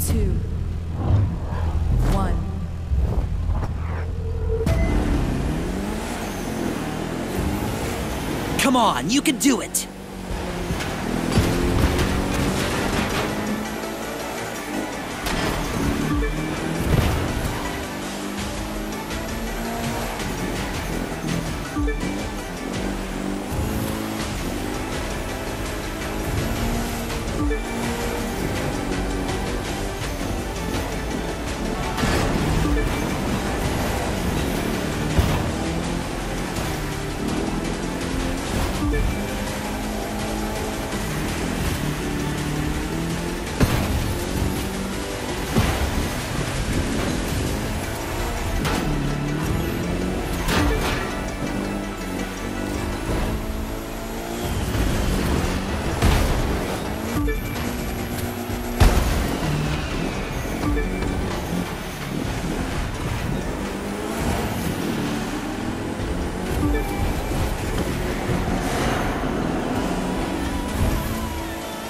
two, one. Come on, you can do it!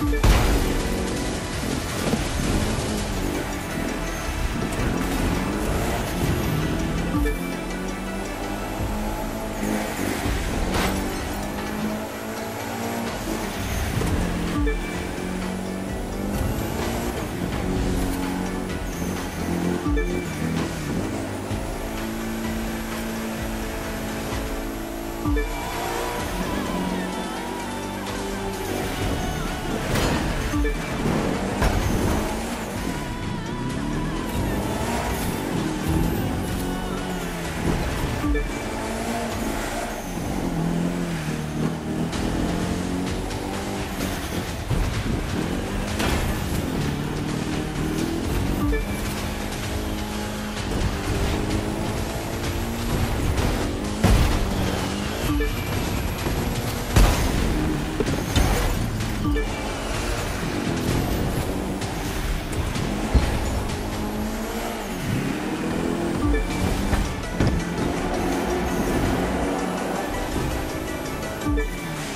you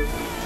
you